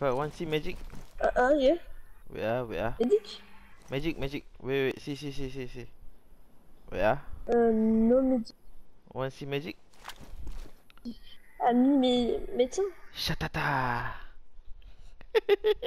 If want see magic, Uh, uh, yeah. wait ah, wait ah. Medic Magic, magic. Wait, wait, see, see, see, see, see. Wait ah. Um, euh, non, medic. Want see magic? Ami, ah, mais médecin Shatata.